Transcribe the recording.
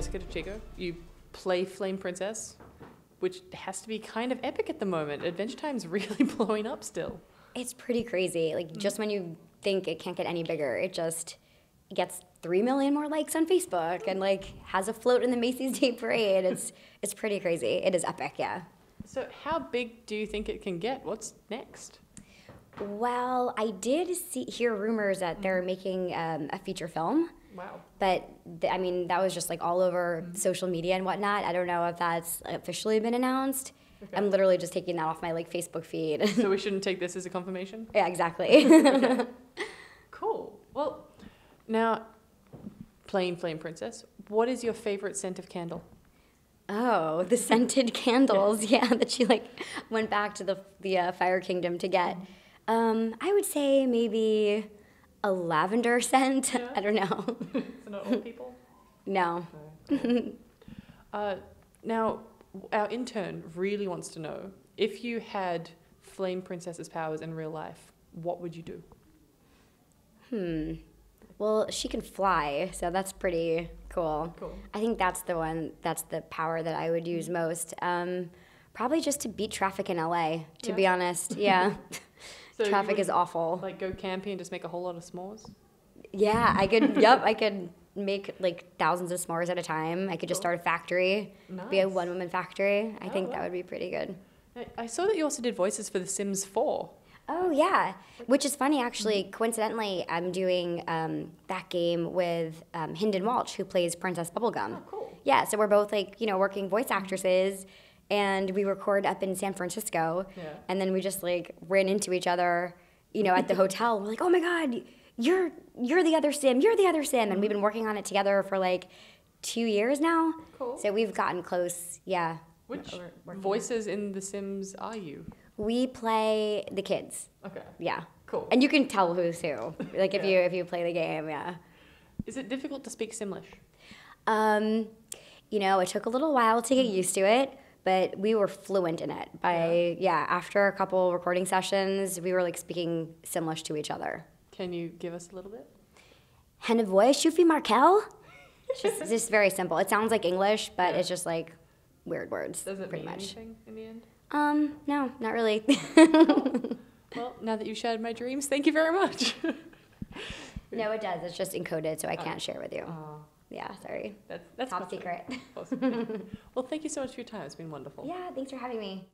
Jessica DiCicco. You play Flame Princess, which has to be kind of epic at the moment. Adventure Time's really blowing up still. It's pretty crazy. Like just when you think it can't get any bigger, it just gets three million more likes on Facebook and like has a float in the Macy's Day Parade. It's it's pretty crazy. It is epic, yeah. So, how big do you think it can get? What's next? Well, I did see hear rumors that they're making um, a feature film, Wow. but th- I mean that was just like all over social media and whatnot. I don't know if that's officially been announced. I'm literally just taking that off my like Facebook feed. So, we shouldn't take this as a confirmation? yeah, exactly. Cool. Well, now, plain Flame Princess, what is your favorite scent of candle? Oh, the scented candles, yeah, that she like went back to the the uh, Fire Kingdom to get. Um, I would say maybe a lavender scent. Yeah. I don't know. So, not old people? no. Uh, now, our intern really wants to know if you had Flame Princess's powers in real life, what would you do? Hmm. Well, she can fly, so that's pretty cool. Cool. I think that's the one. That's the power that I would use most. Um, probably just to beat traffic in LA. To be honest, yeah. So traffic would, is awful. Like go camping and just make a whole lot of s'mores? Yeah, I could. yep, I could make like thousands of s'mores at a time. I could just start a factory, be a one woman factory. I Oh, think that would be pretty good. I- I saw that you also did voices for The Sims 4. Oh yeah, which is funny actually. Coincidentally, I'm doing um, that game with um, Hynden Walch, who plays Princess Bubblegum. Oh, cool. Yeah, so we're both like you know working voice actresses, and we record up in San Francisco, Yeah. and then we just like ran into each other, you know, at the hotel. We're like, oh my god, you're you're the other Sim, you're the other Sim, and we've been working on it together for like two years now. Cool. So we've gotten close. Yeah. Which voices in The Sims are you? We play the kids. Okay, Yeah. cool. And you can tell who's who. Like if Yeah. you if you play the game, yeah. Is it difficult to speak Simlish? Um, you know, it took a little while to get used to it, but we were fluent in it. By yeah, after a couple recording sessions, we were like speaking Simlish to each other. Can you give us a little bit? Hennevoy Shufi Markel. Just just very simple. It sounds like English, but Yeah. it's just like weird words. Does it pretty mean much. anything in the end? Um, no, not really. Well, now that you've shattered my dreams, thank you very much. no, it does. It's just encoded, so I can't share with you. oh, Yeah, sorry. that's, that's Top secret. Well, thank you so much for your time. It's been wonderful. Yeah, thanks for having me.